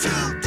two.